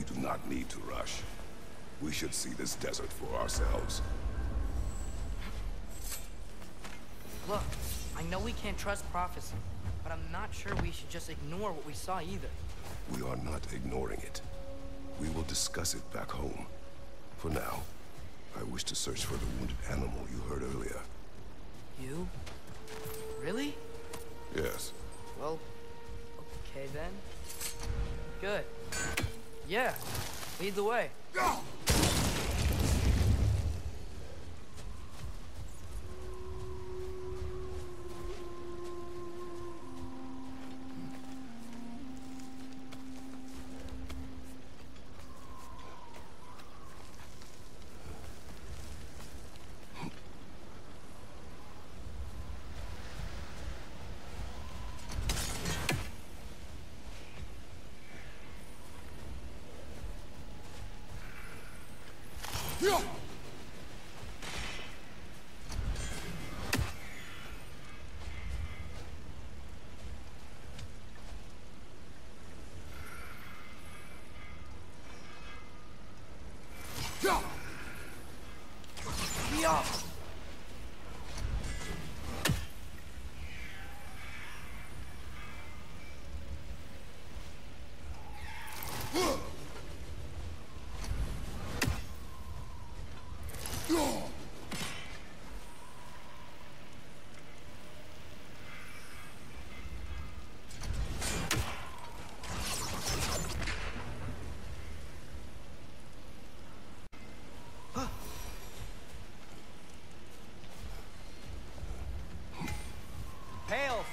We do not need to rush. We should see this desert for ourselves. Look, I know we can't trust prophecy, but I'm not sure we should just ignore what we saw either. We are not ignoring it. We will discuss it back home. For now, I wish to search for the wounded animal you heard earlier. You? Really? Yes. Well, okay then. Good. Yeah, lead the way.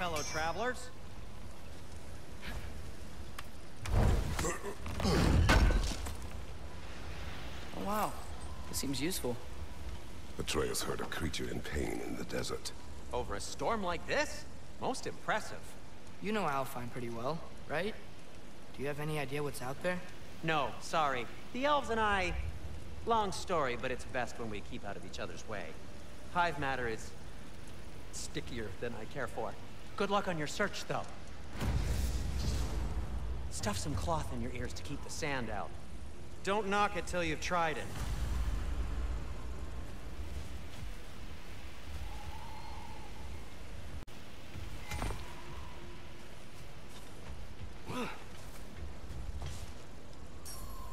Fellow travelers. Oh wow, this seems useful. Atreus heard a creature in pain in the desert. Over a storm like this? Most impressive. You know Alfheim pretty well, right? Do you have any idea what's out there? No, sorry. The elves and I... Long story, but it's best when we keep out of each other's way. Hive matter is... stickier than I care for. Good luck on your search, though. Stuff some cloth in your ears to keep the sand out. Don't knock it till you've tried it.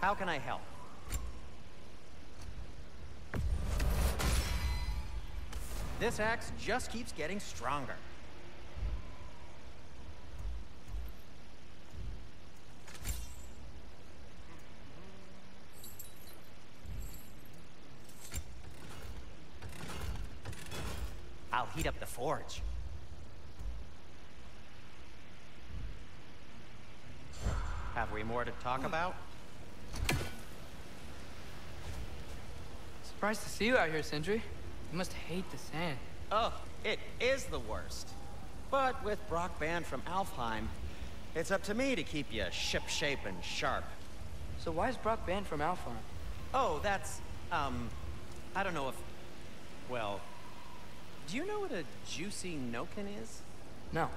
How can I help? This axe just keeps getting stronger. I'll heat up the forge. Have we more to talk about? Surprised to see you out here, Sindri. You must hate the sand. Oh, it is the worst. But with Brok banned from Alfheim, it's up to me to keep you shipshape and sharp. So why is Brok banned from Alfheim? Oh, that's, um, I don't know if, well, do you know what a juicy Noken is? No.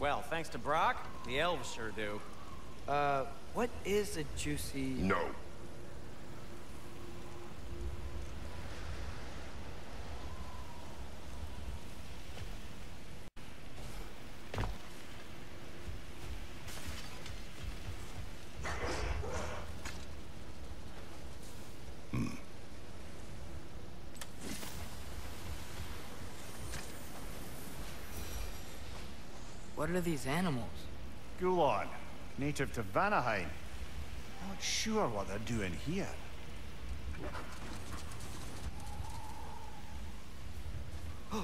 Well, thanks to Brok, the elves sure do. Uh, what is a juicy... No. What are these animals? Gulon, native to Vanaheim. Not sure what they're doing here.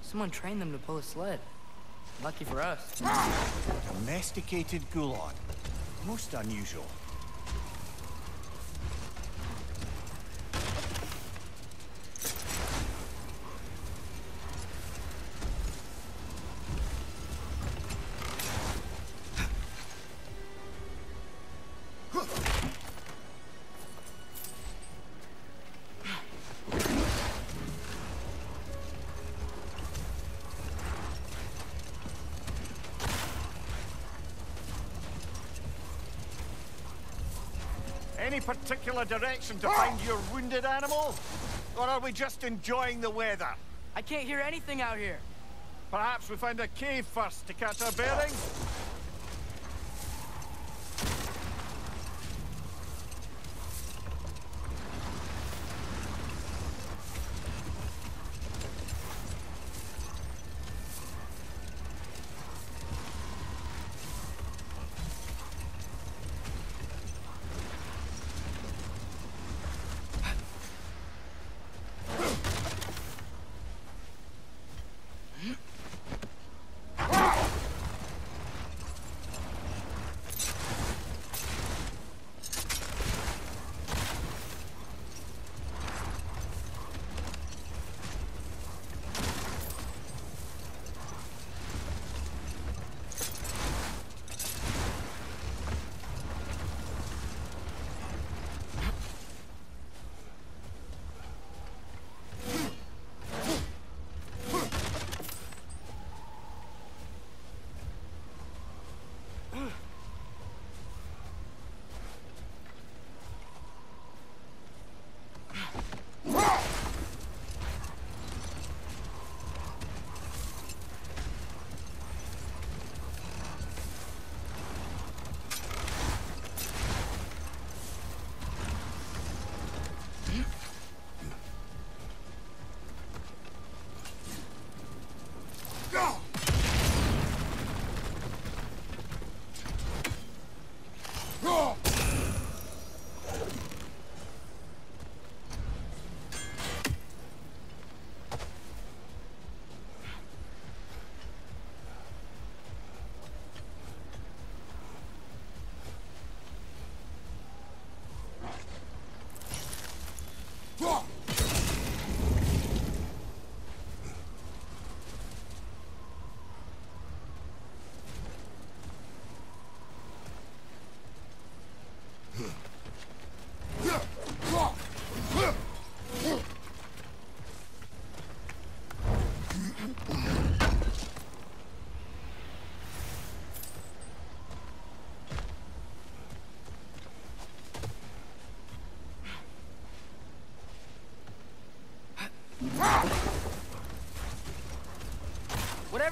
Someone trained them to pull a sled. Lucky for us. Domesticated Gulon. Most unusual. Particular direction to find your wounded animal? Or are we just enjoying the weather? I can't hear anything out here. Perhaps we find a cave first to catch our bearings?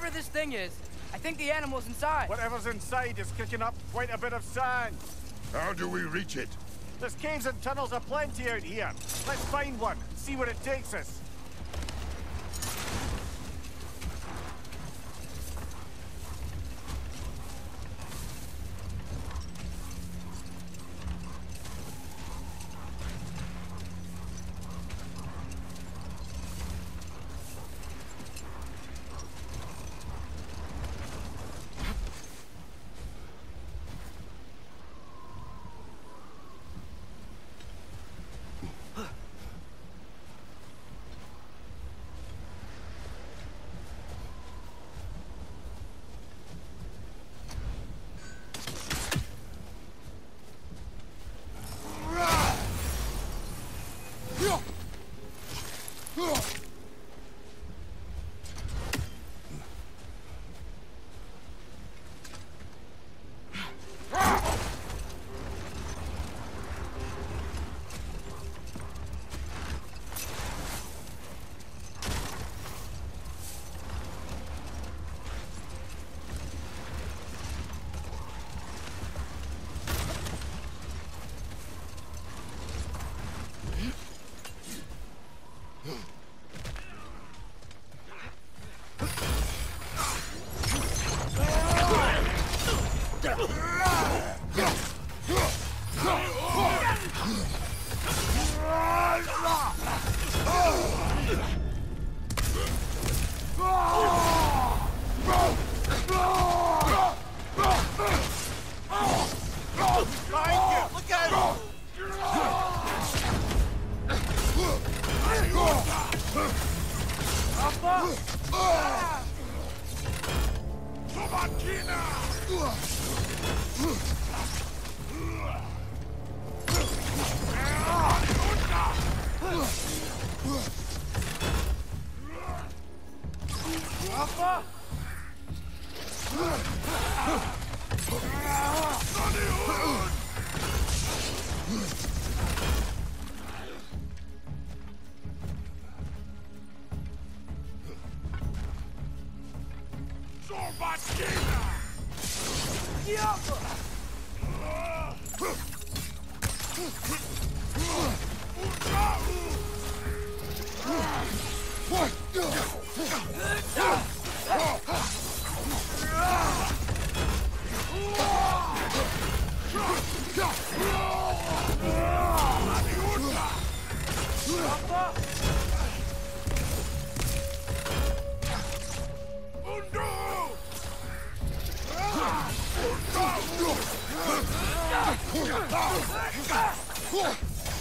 Whatever this thing is, I think the animal's inside. Whatever's inside is kicking up quite a bit of sand. How do we reach it? There's caves and tunnels aplenty out here. Let's find one see where it takes us.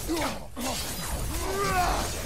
Take it off, man. You've got this. A horn. Look here.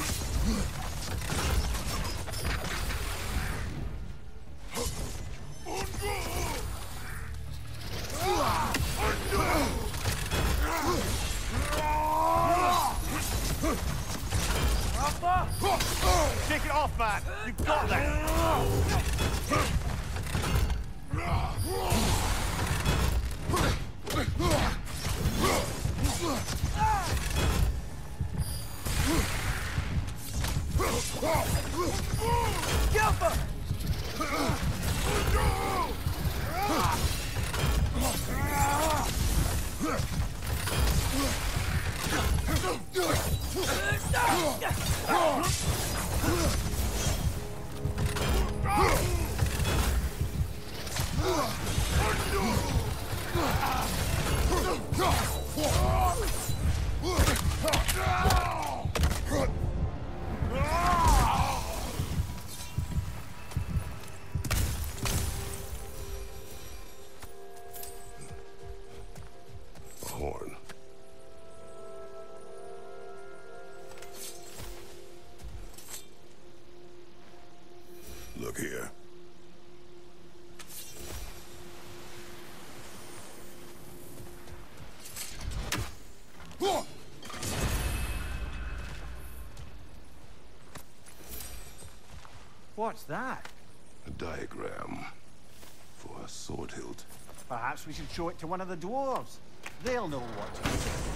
What's that? A diagram for a sword hilt. Perhaps we should show it to one of the dwarves. They'll know what to do.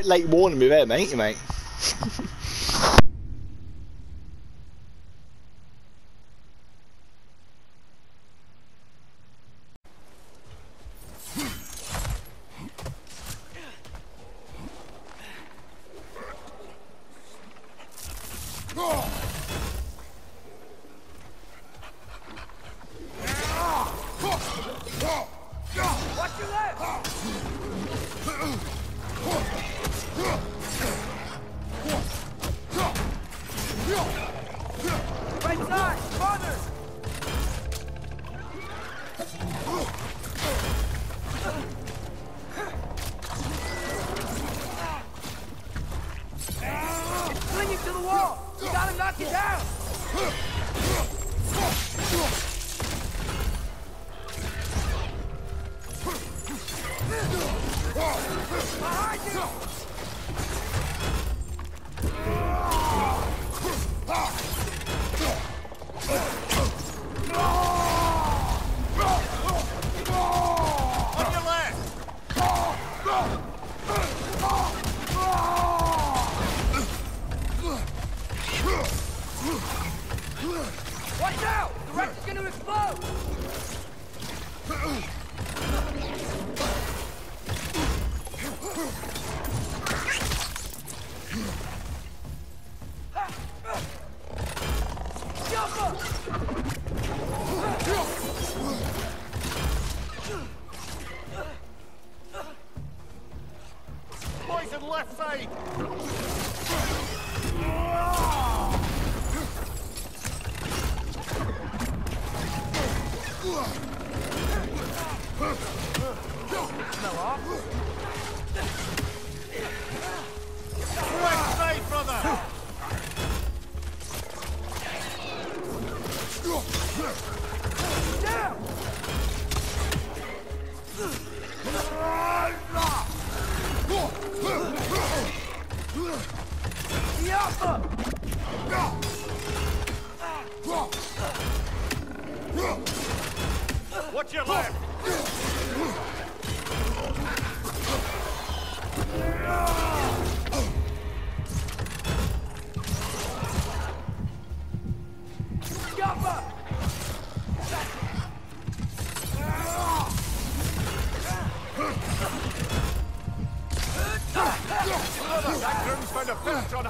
Bit late warning me there, mate. mate.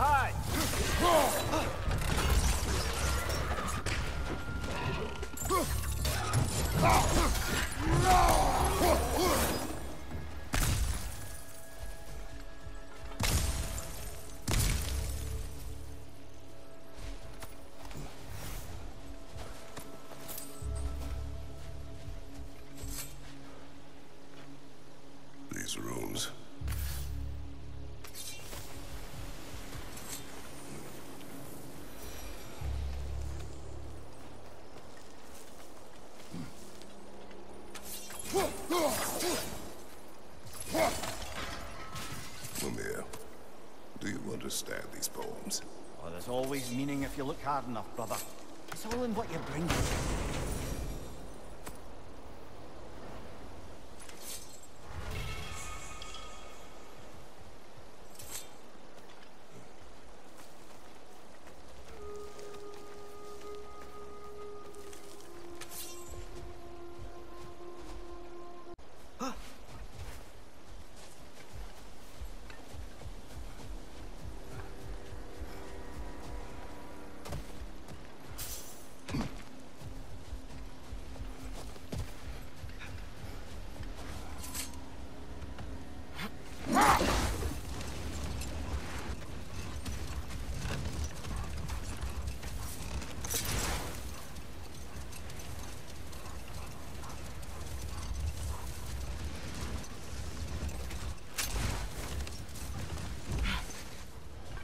High! These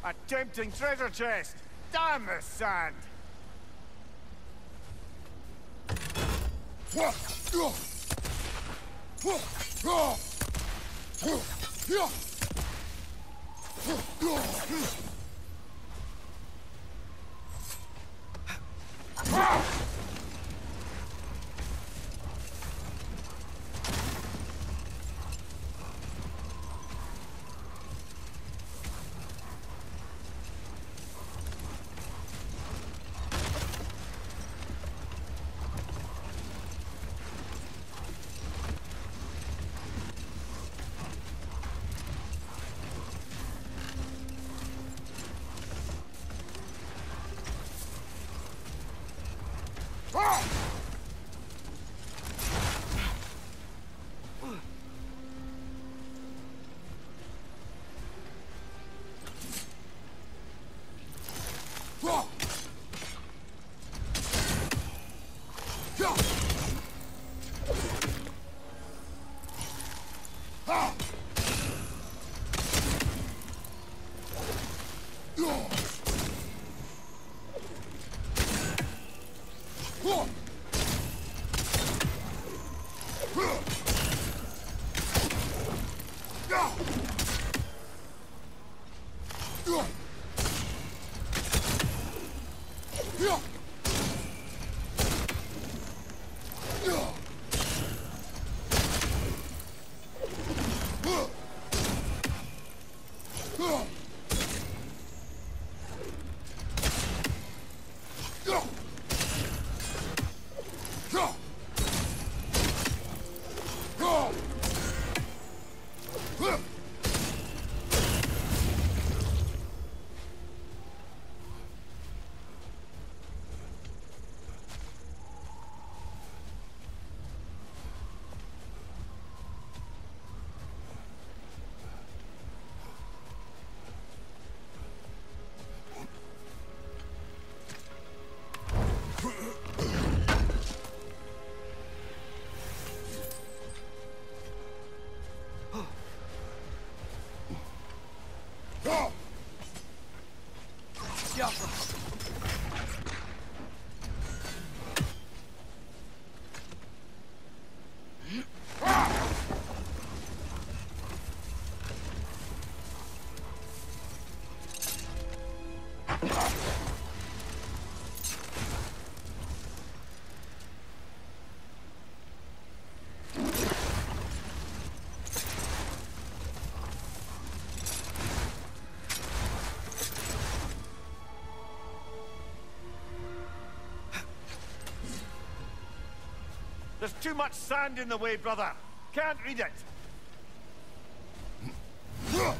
A tempting treasure chest! Damn the sand! There's too much sand in the way, brother. Can't read it. Look!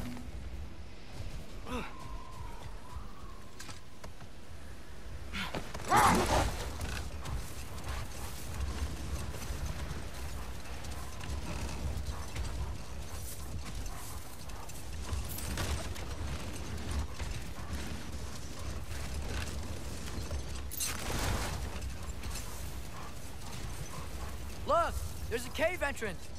There's a cave entrance!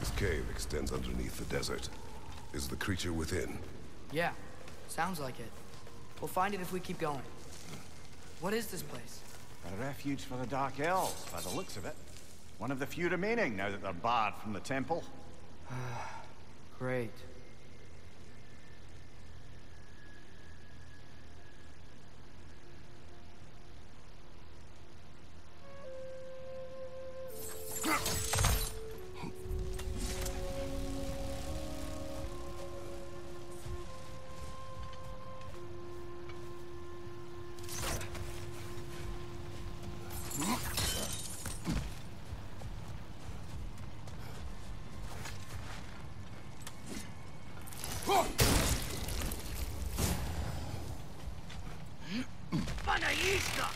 This cave extends underneath the desert. Is the creature within? Yeah, sounds like it. We'll find it if we keep going. What is this place? A refuge for the Dark Elves, by the looks of it. One of the few remaining now that they're barred from the temple. Great. ゃいいしか？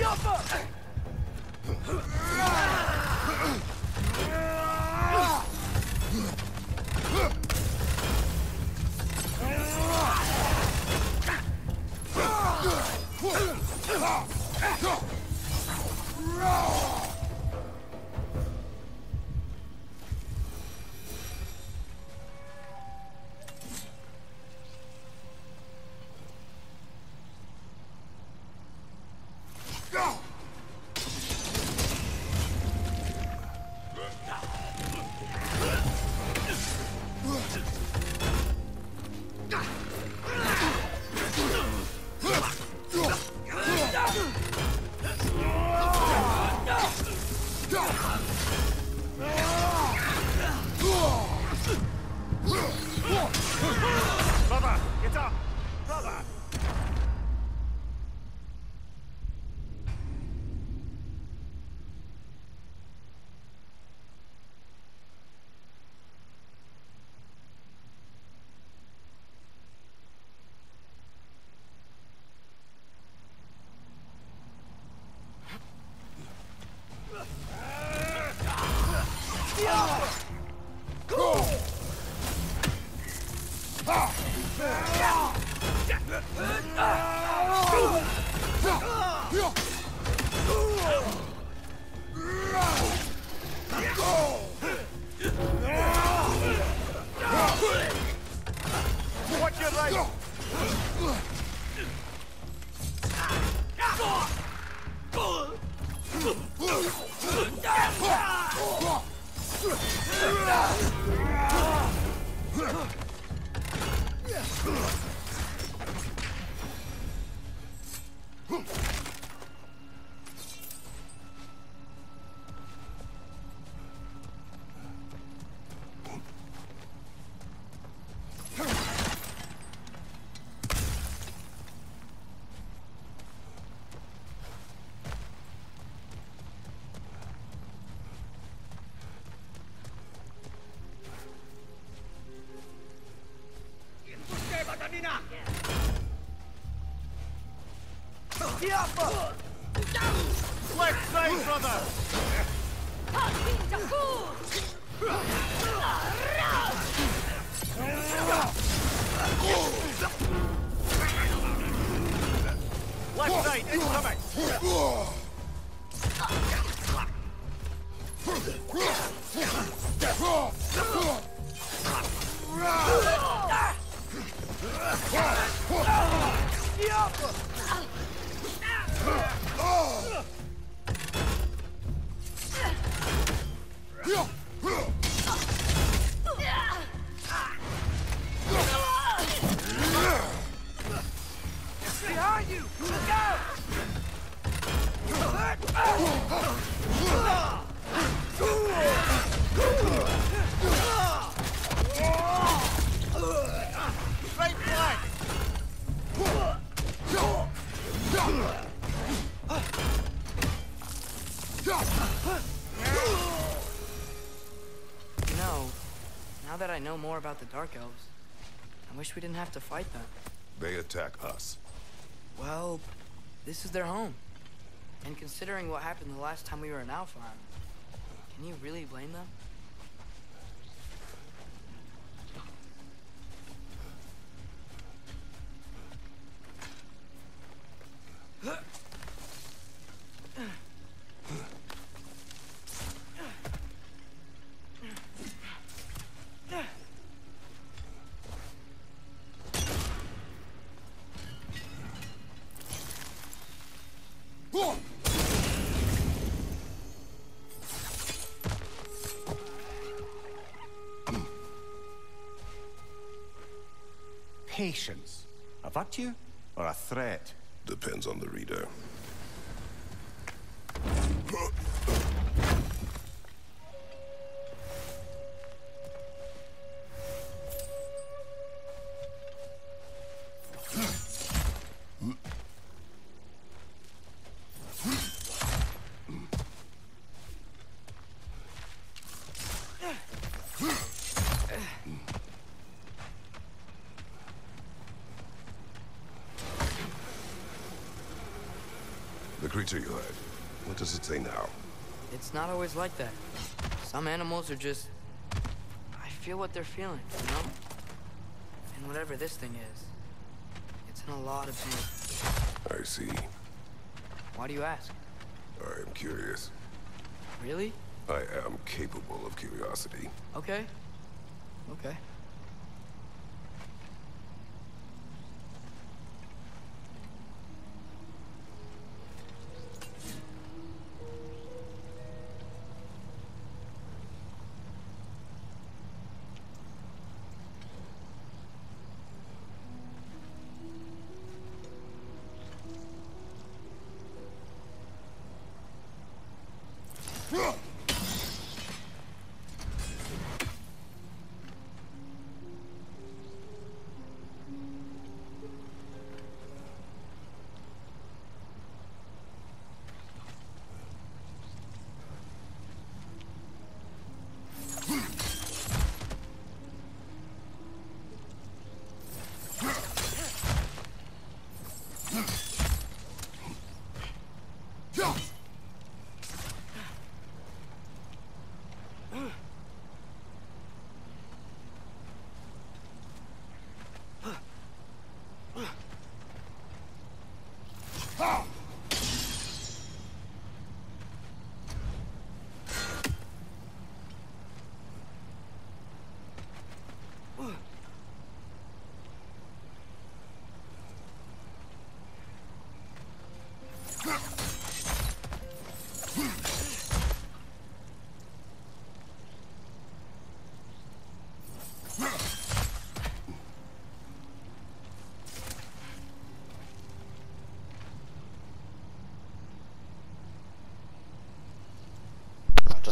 やっぱ。Left side, brother! More about the Dark Elves. I wish we didn't have to fight them. They attack us. Well, this is their home. And considering what happened the last time we were in Alfheim, can you really blame them? Patience. A virtue or a threat? Depends on the reader. It's not always like that. Some animals are just... I feel what they're feeling, you know? And whatever this thing is, it's in a lot of pain. I see. Why do you ask? I am curious. Really? I am capable of curiosity. Okay. Okay.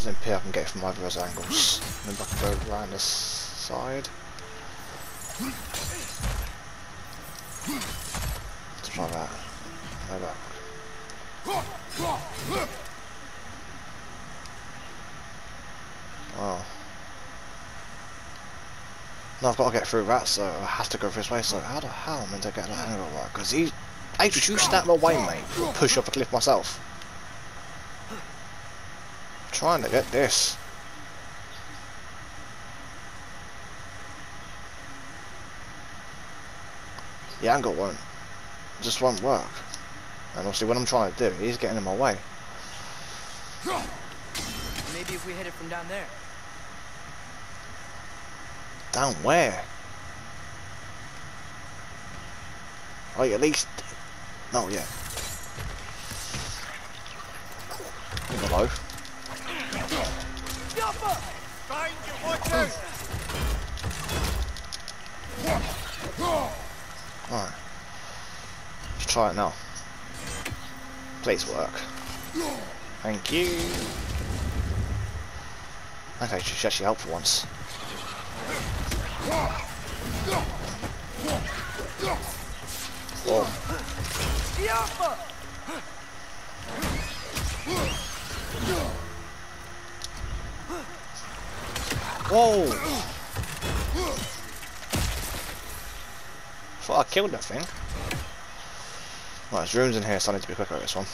Doesn't appear I can get from either of those angles. Maybe I can go around this side. Let's try that. Go back. Wow. Now I've got to get through that, so I have to go this way. So how the hell am I meant to get that angle right? Because he, Adrian, you snap my way, mate. Push off a cliff myself. Trying to get this. The angle won't, just won't work. And obviously when I'm trying to do it, he's getting in my way. Maybe if we hit it from down there. Down where? Oh, at least... No, yeah. Try it now. Please work. Thank you. Okay, she's actually helpful once. Oh, whoa! Thought I killed that thing. There's rooms in here, so I need to be quicker at this one.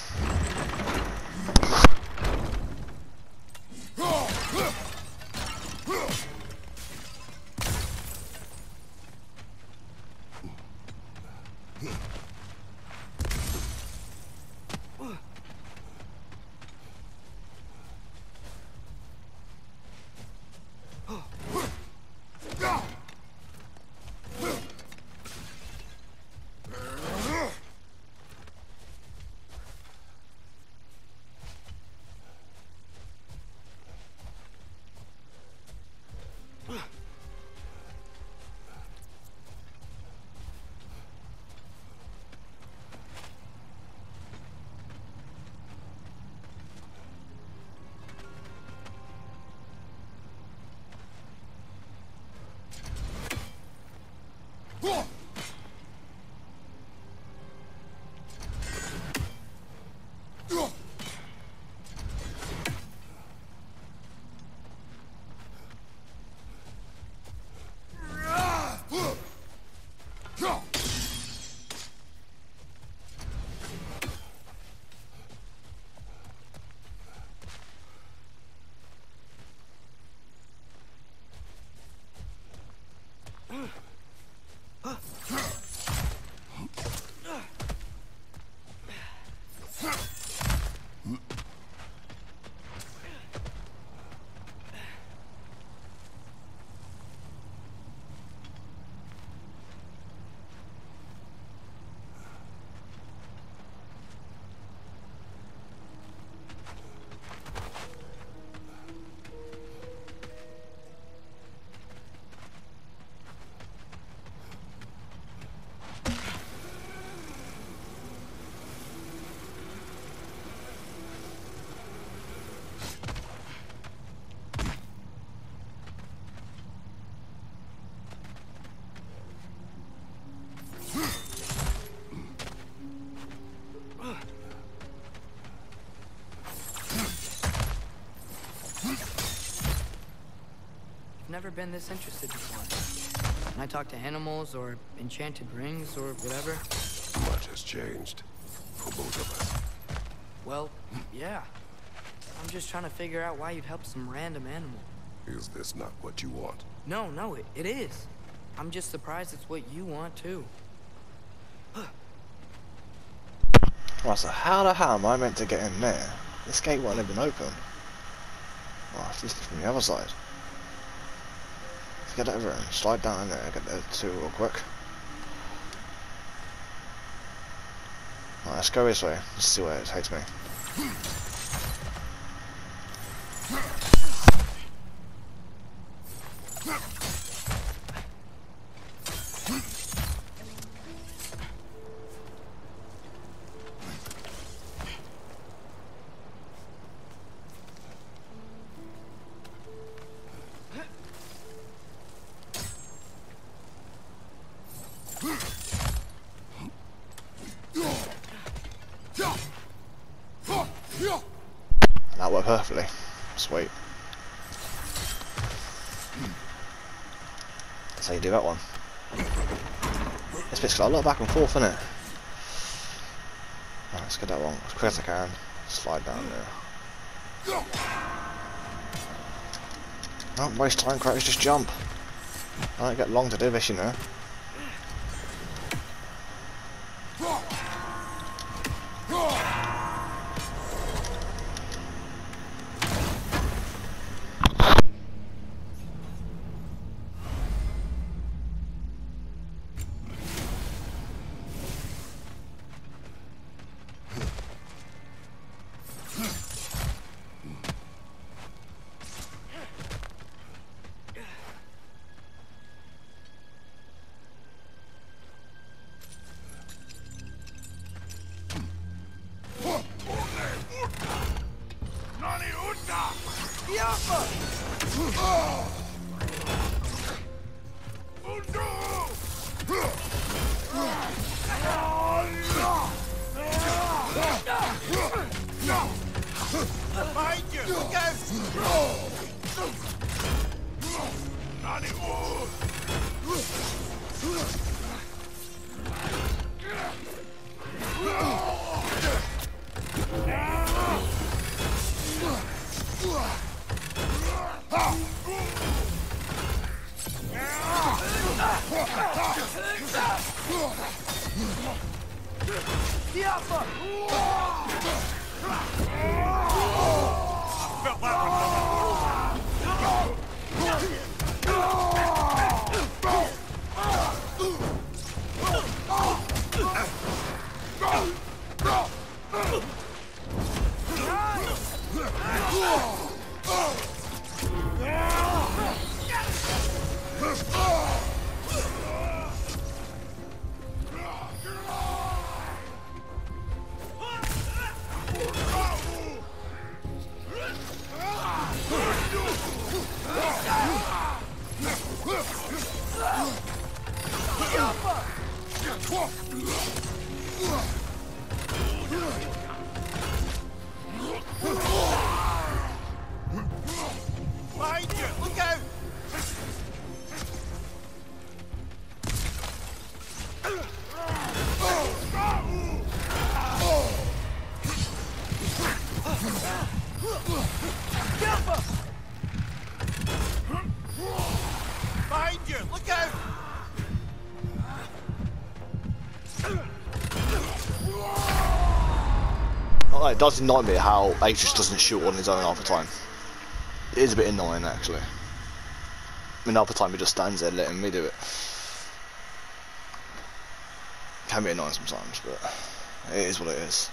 Never been this interested before. When I talk to animals or enchanted rings or whatever, Much has changed. For both of us. well, yeah. I'm just trying to figure out why you'd help some random animal. Is this not what you want? No, no, it, it is. I'm just surprised it's what you want too. Right, so how the hell am I meant to get in there? This gate won't even open. Oh, I have from the other side. Get over slide down in there, get there too real quick. Right, let's go this way. Let's see where it takes me. Lot of back and forth in it. Right, let's get that one as quick as I can. Slide down there. Don't waste time, Kratos, just jump. I don't get long to do this, you know. It does annoy me how Ace just doesn't shoot on his own half the time. It is a bit annoying actually. I mean half the time he just stands there letting me do it. Can be annoying sometimes, but it is what it is.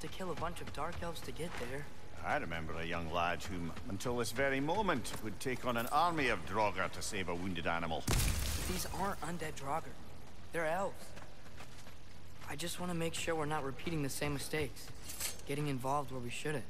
To kill a bunch of Dark Elves to get there... I remember a young lad whom, until this very moment, would take on an army of Draugr to save a wounded animal. These aren't undead Draugr. They're elves. I just want to make sure we're not repeating the same mistakes. Getting involved where we shouldn't.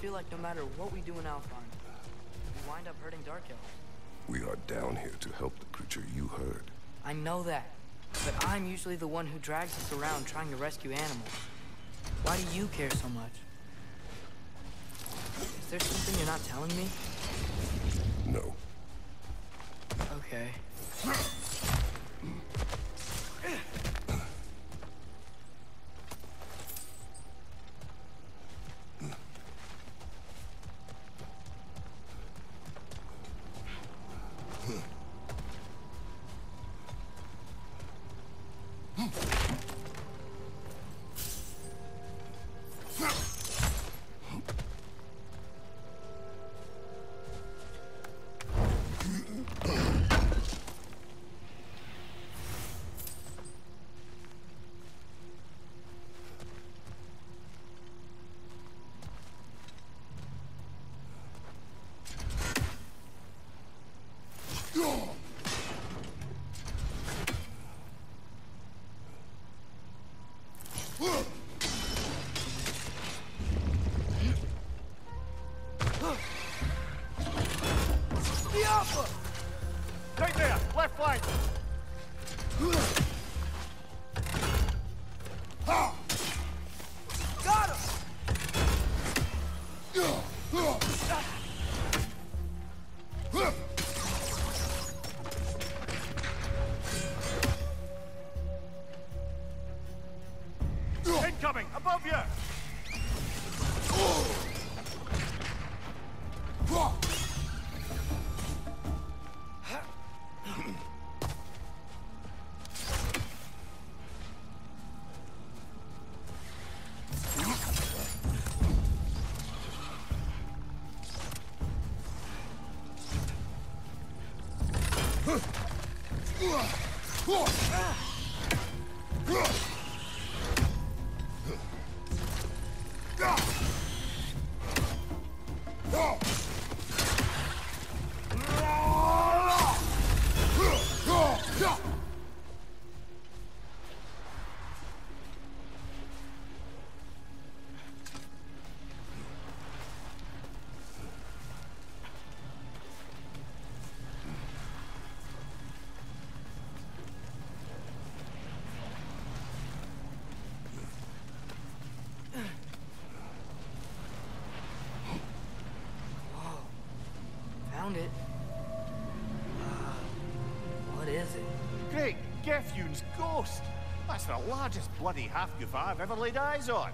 Feel like no matter what we do in Alfheim, we wind up hurting Dark Elves? We are down here to help the creature you heard. I know that, but I'm usually the one who drags us around trying to rescue animals. Why do you care so much? Is there something you're not telling me? Found it. Uh, what is it? Great, Gefjun's ghost. That's the largest bloody Hafgufa I've ever laid eyes on.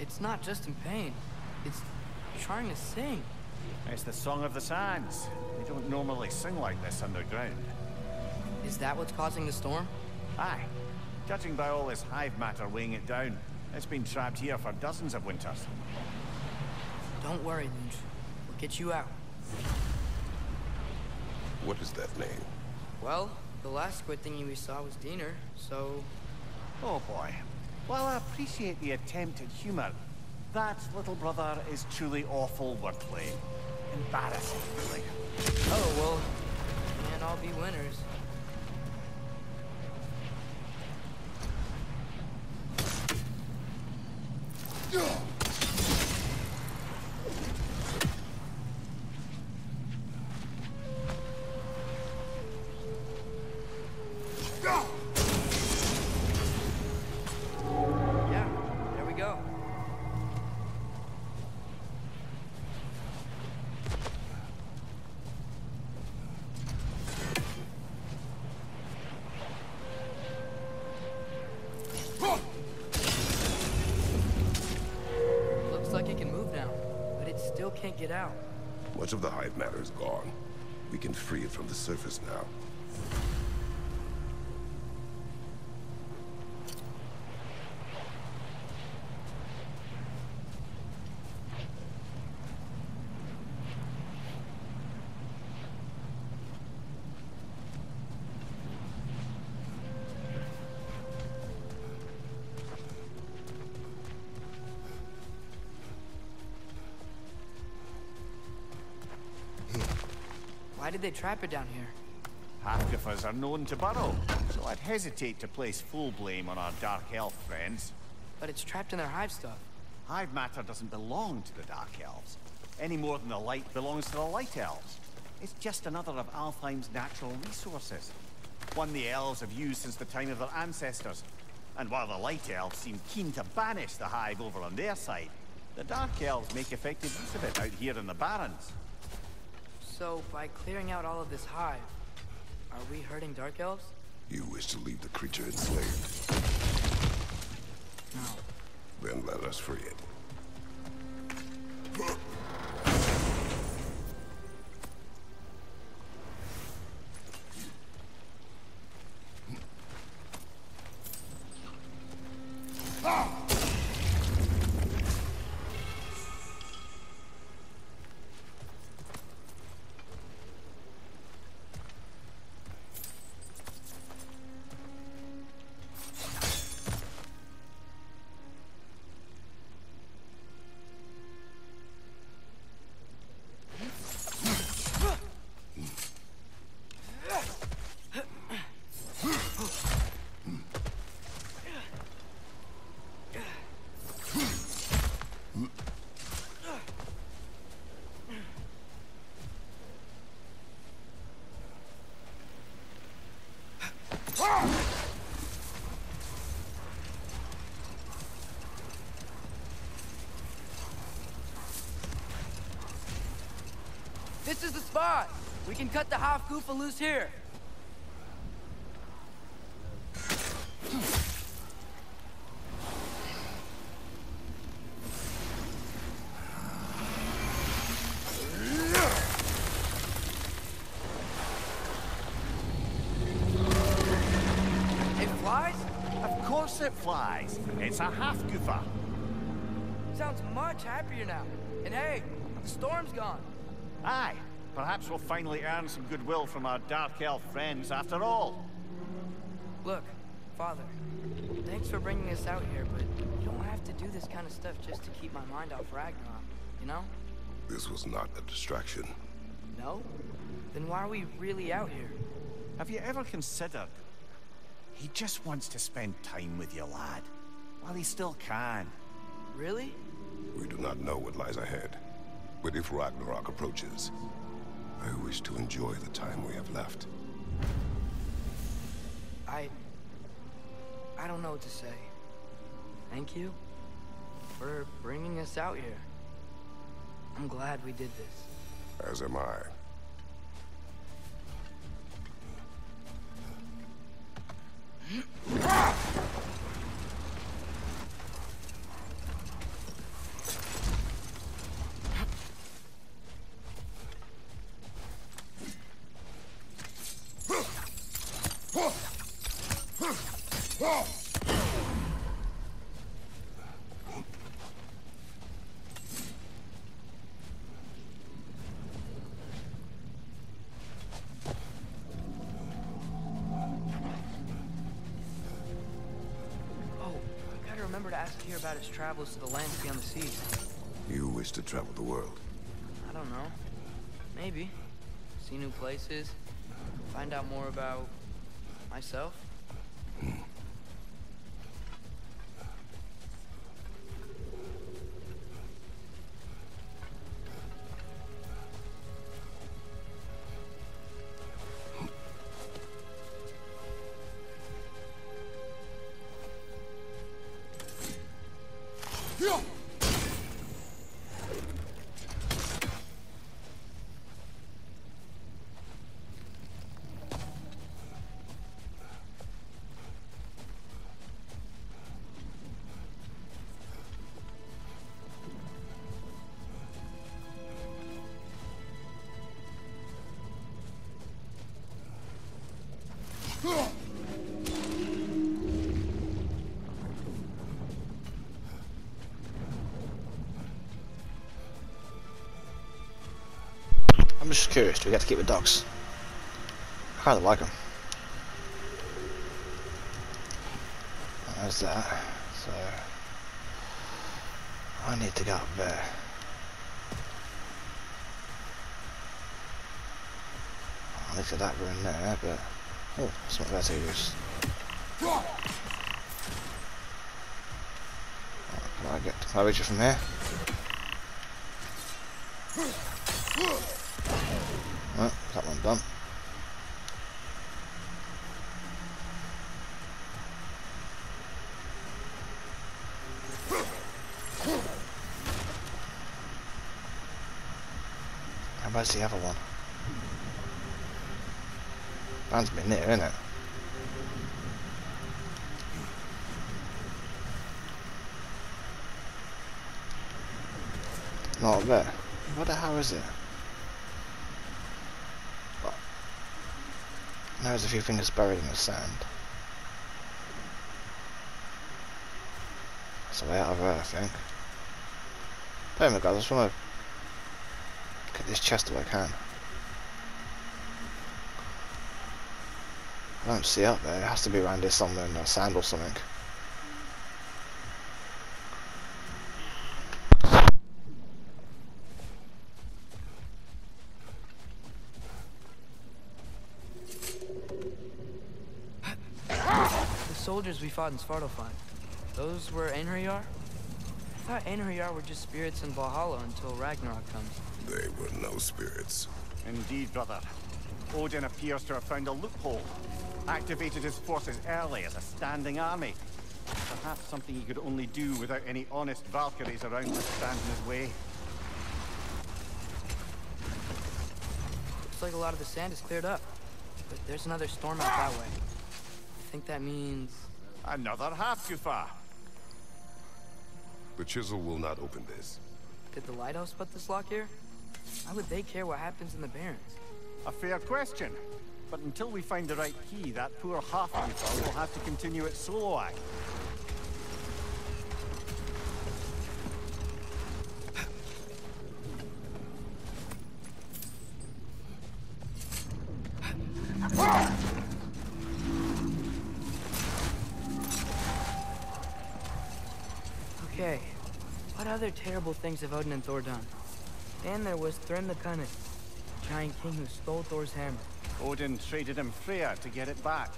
It's not just in pain. It's trying to sing. It's the Song of the Sands. They don't normally sing like this underground. Is that what's causing the storm? Aye. Judging by all this hive matter weighing it down, it's been trapped here for dozens of winters. Don't worry, Lunch. We'll get you out. What is that name? Well, the last squid thingy we saw was Dinner, so... Oh boy. While I appreciate the attempt at humor, that little brother is truly awful wordplay. Embarrassing, really. Oh, well, can't all be winners. Of the hive matter is gone. We can free it from the surface now. Did they trap it down here? Hafgufas are known to burrow, so I'd hesitate to place full blame on our Dark Elf friends. But it's trapped in their hive stuff. Hive matter doesn't belong to the Dark Elves, any more than the light belongs to the Light Elves. It's just another of Alfheim's natural resources. One the elves have used since the time of their ancestors. And while the Light Elves seem keen to banish the Hive over on their side, the Dark Elves make effective use of it out here in the Barrens. So, by clearing out all of this hive, are we hurting Dark Elves? You wish to leave the creature enslaved. No. Then let us free it. This is the spot! We can cut the Hafgufa loose here. It flies? Of course it flies. It's a Hafgufa. Sounds much happier now. And hey, the storm's gone. Aye, perhaps we'll finally earn some goodwill from our Dark Elf friends after all. Look, Father, thanks for bringing us out here, but you don't have to do this kind of stuff just to keep my mind off Ragnarok, you know? This was not a distraction. No? Then why are we really out here? Have you ever considered? He just wants to spend time with you, lad. While he still can. Really? We do not know what lies ahead. But if Ragnarok approaches, I wish to enjoy the time we have left. I... I don't know what to say. Thank you for bringing us out here. I'm glad we did this. As am I. remember to ask here about his travels to the lands beyond the seas. You wish to travel the world. I don't know. Maybe. See new places. Find out more about... myself. I'm just curious, do we get to keep the dogs? I kinda like them. There's that. So I need to go up there. I at that room there, but oh, it's not there to use. Right, Can I get? Can from here? Oh, that one done. About the other one? Man's been there, isn't it? Not there. What the hell is it? There's a few things buried in the sand. It's a way out of there, I think. But guys, I just want to this chest if I can. I don't see up there, it has to be around here somewhere in the sand or something. The soldiers we fought in Svartalfheim, those were Einherjar? I thought Einherjar were just spirits in Valhalla until Ragnarok comes. They were no spirits. Indeed, brother. Odin appears to have found a loophole. Activated his forces early as a standing army. Perhaps something he could only do without any honest Valkyries around to stand in his way. Looks like a lot of the sand is cleared up. But there's another storm out that way. I think that means... Another Hafgufa. The chisel will not open this. Did the Light Elves put this lock here? Why would they care what happens in the Barrens? A fair question. But until we find the right key, that poor Hafgufa will have to continue its solo act. Okay, what other terrible things have Odin and Thor done? And there was Thrym the Cunning, giant king who stole Thor's hammer. Odin traded him Freya to get it back,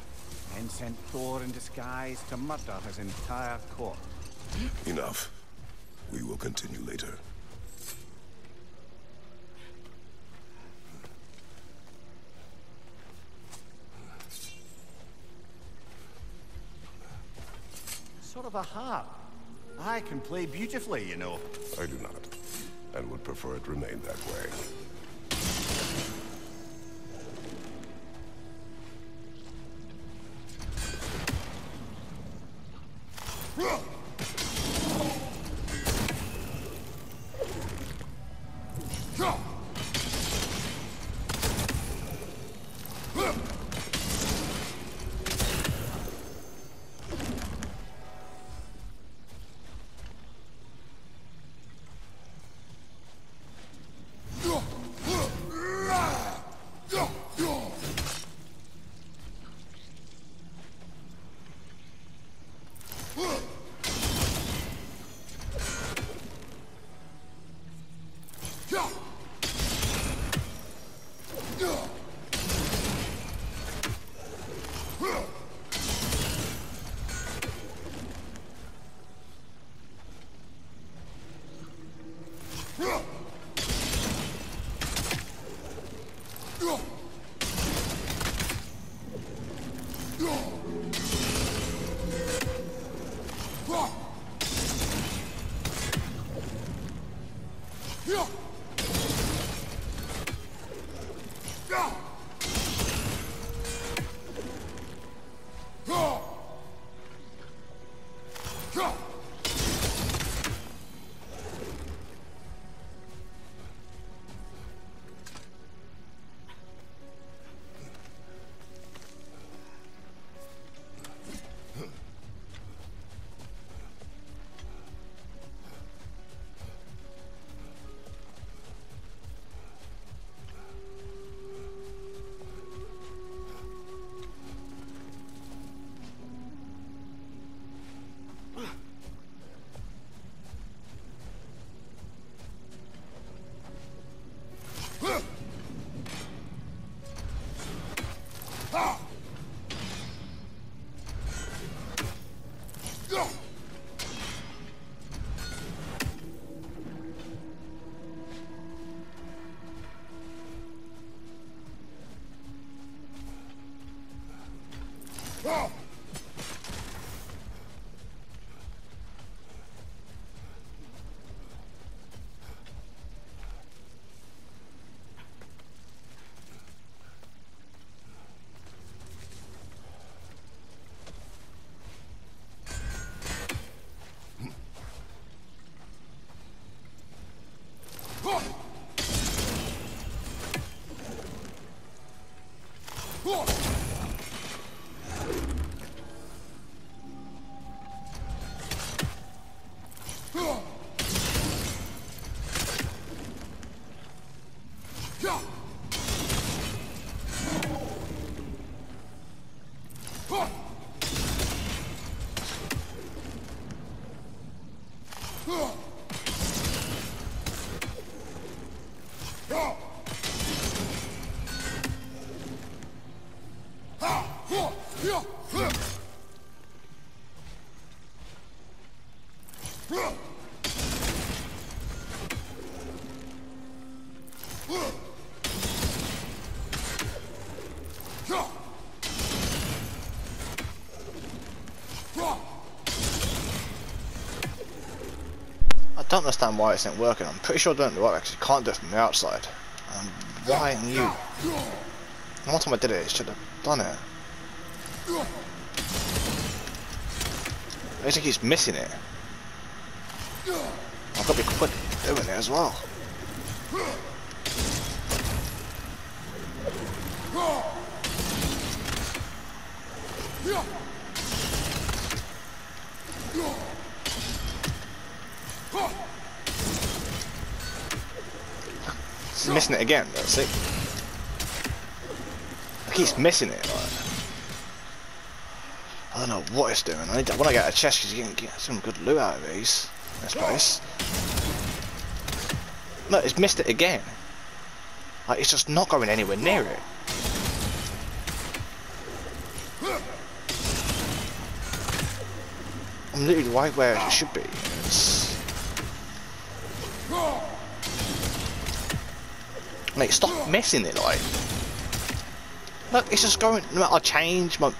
and sent Thor in disguise to murder his entire court. Enough. We will continue later. Sort of a harp. I can play beautifully, you know. I do not, and would prefer it remain that way. Don't understand why it's not working. I'm pretty sure I don't do it because you can't do it from the outside. Um, why and you? The one time I did it, it should have done it. I think he's missing it. I've got to be quick doing it as well. He's missing it again, that's it. He keeps missing it, like. I don't know what it's doing. I, need to, I want to get a chest because you can get some good loot out of these. This place. No, it's missed it again. Like, it's just not going anywhere near it. I'm literally right where it should be. It's... Mate, stop messing it, like. Look, it's just going. No matter I change my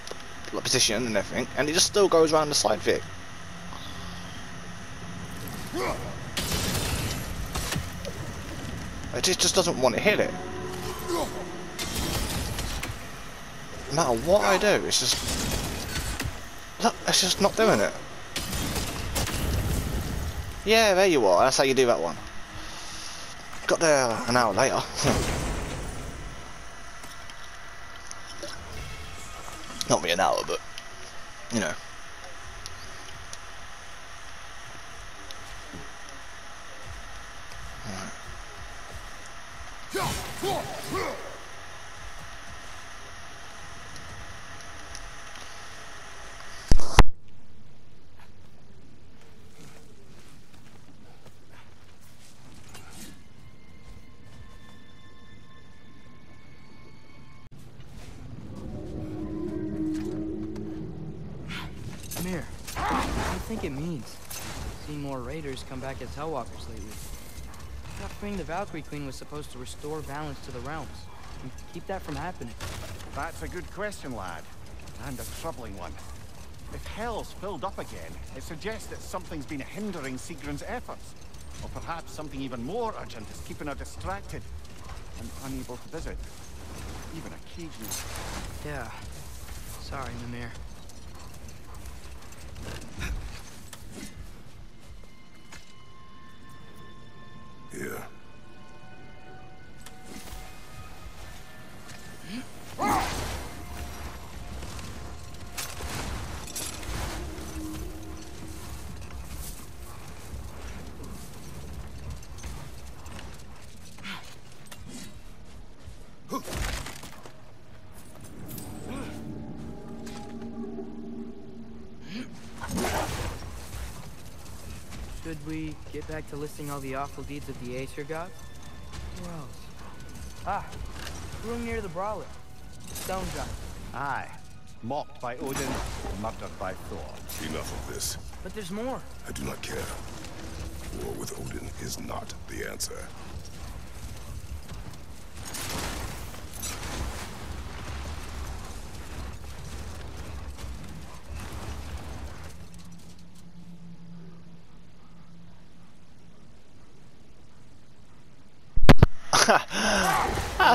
position and everything, and it just still goes around the side it. It just, just doesn't want to hit it. No matter what I do, it's just... Look, it's just not doing it. Yeah, there you are. That's how you do that one. Got there an hour later. Not me an hour, but, you know. Come back as Hellwalkers lately. Freeing the Valkyrie Queen was supposed to restore balance to the realms. And keep that from happening. That's a good question, lad. And a troubling one. If Hell's filled up again, it suggests that something's been hindering Sigrun's efforts. Or perhaps something even more urgent is keeping her distracted and unable to visit. Even occasionally. Yeah. Sorry, Mimir. Back to listing all the awful deeds of the Aesir gods? Who else? Ah, Hrungnir the Brawler. Stone giant. Aye. Mocked by Odin, murdered by Thor. Enough of this. But there's more. I do not care. War with Odin is not the answer.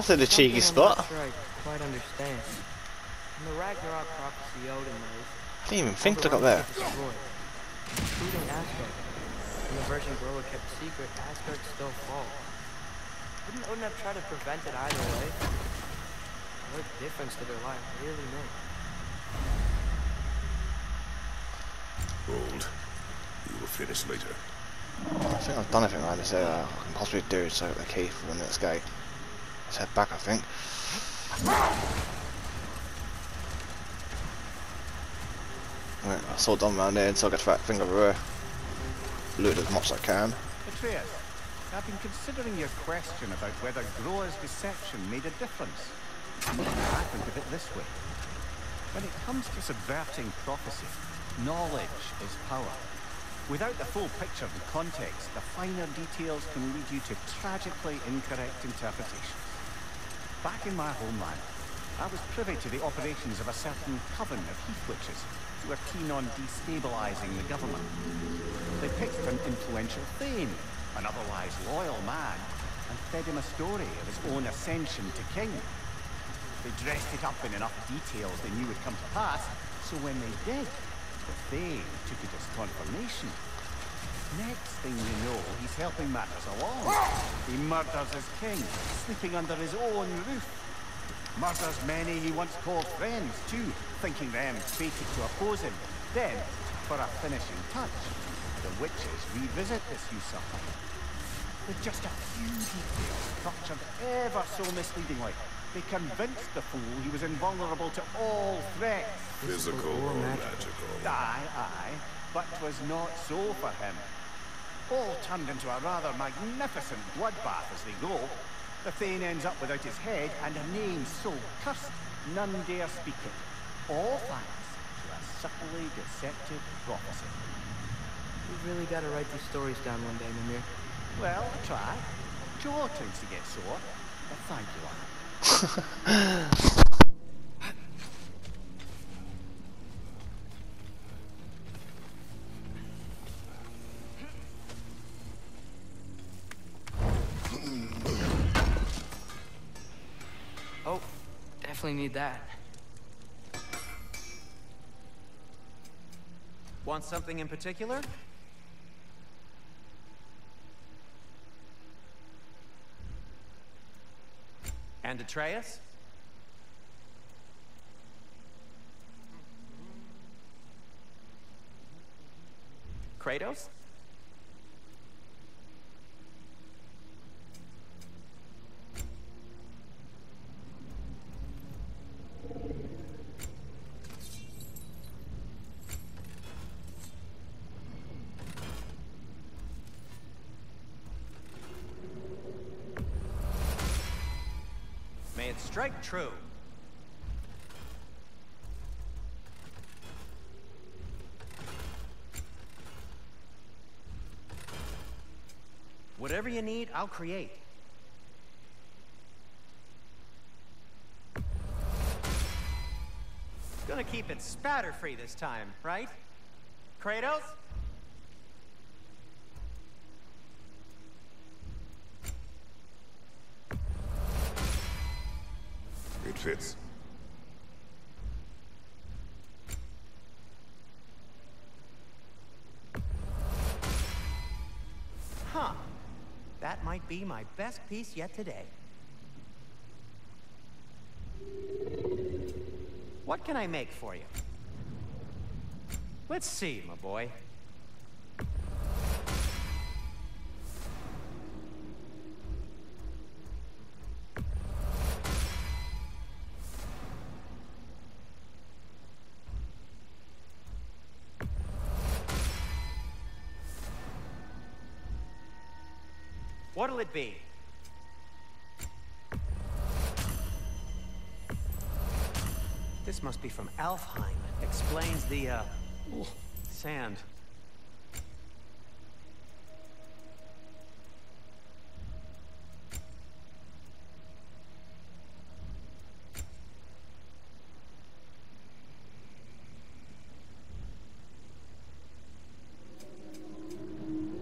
That's in a cheeky I'm spot. Sure I, in the Ragnarok prophecy, Odin knows, I didn't even think to the look up there. realms including Asgard. When the Virgin Groa kept secret, Asgard still falls. Wouldn't Odin have tried to prevent it either way? What difference did their life really make? Hold. We will finish later. I think I've done everything around this area I can possibly do so the key for the next gate. Let's head back I think. Right, I saw Dom around here so I get that thing over here. Loot as much as I can. Atreus, I've been considering your question about whether Groa's deception made a difference. I think of it this way. When it comes to subverting prophecy, knowledge is power. Without the full picture and context, the finer details can lead you to tragically incorrect interpretations. Back in my homeland, I was privy to the operations of a certain coven of heath witches who were keen on destabilizing the government. They picked an influential Thane, an otherwise loyal man, and fed him a story of his own ascension to king. They dressed it up in enough details they knew would come to pass, so when they did, the Thane took it as confirmation. Next thing you know, he's helping matters along. Ah! He murders his king, sleeping under his own roof. Murders many he once called friends, too, thinking them fated to oppose him. Then, for a finishing touch, the witches revisit this usurper. With just a few details structured ever so misleadingly, they convinced the fool he was invulnerable to all threats. Physical or magical. Aye, aye, but 'twas not so for him. All turned into a rather magnificent bloodbath as they go. The Thane ends up without his head and a name so cursed none dare speak it. All thanks to a subtly deceptive prophecy. You've really got to write these stories down one day, Mimir. Well, I try. Joe tends to get sore, but thank you, Anne. Oh, definitely need that. Want something in particular? And Atreus? Kratos? May it strike true. Whatever you need, I'll create. Gonna keep it spatter-free this time, right? Kratos? Be my best piece yet today. What can I make for you? Let's see, my boy. Be? This must be from Alfheim. Explains the, uh, sand.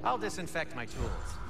I'll disinfect my tools.